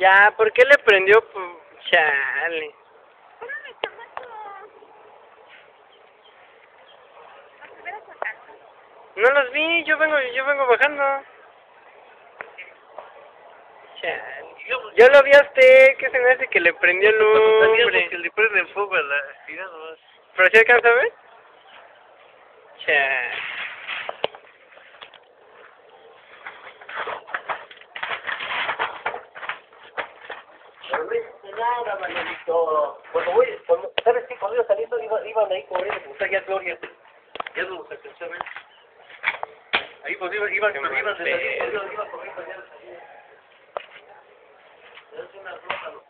Ya, ¿por qué le prendió? Chale. No los vi, yo vengo, yo vengo bajando. Chale. Yo lo vi a usted, que se me hace que le prendió salíamos lumbre. que le prenden fuego a la ciudad. ¿Pero si alcanza a ver? Chale. Pero no hice nada, Manolito. Cuando voy, cuando, ¿sabes qué? Cuando iba saliendo, iba, iban ahí corriendo, como está ya Gloria. Ya no los alcanzé a ver. Ahí cuando iban, iban, iban, iban salir, pedo. iban, iban corriendo ya. Es una ropa, lo